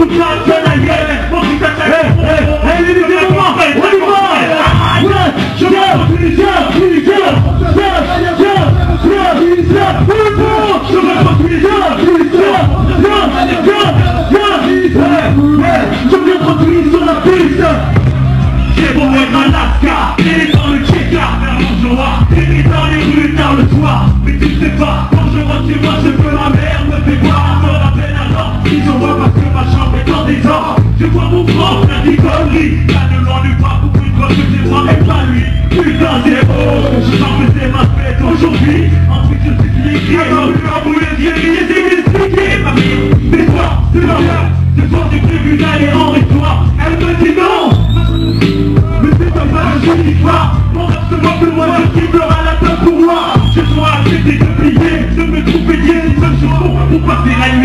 Je viens, je sur la piste. J'ai beau être en Alaska, dans T'es dans les rues le soir, mais tu sais pas, quand je rentre chez moi, je peux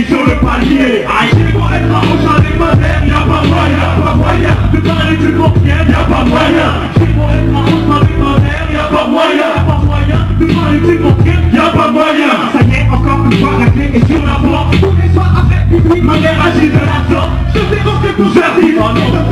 sur le palier. Aïe, quoi, elle m'a avec ma mère, y'a pas moyen, y'a pas moyen. De parler du combien, y'a pas moyen. J'ai moi, elle m'a avec ma mère, y'a pas moyen, y'a pas moyen. De parler du combien, y'a pas moyen. Ça y est, encore une fois, la clé est sur la porte. Tous les soirs après, ma mère agit de la sorte. Je sais que tout j'arrive, oh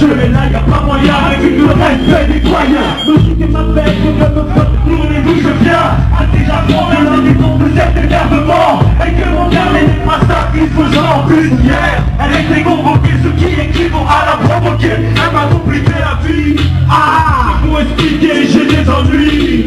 Je vais là y'a pas moyen avec le respect des citoyens Me shooter ma bête, je ne me pas tourner d'où je viens A déjà prendre l'un des comptes de cet énervement. Et que mon dernier n'est pas En plus hier, elle était convoquée Ce qui équivaut à la provoquer. Elle m'a compliqué la vie. Ah, ah. pour expliquer j'ai des ennuis.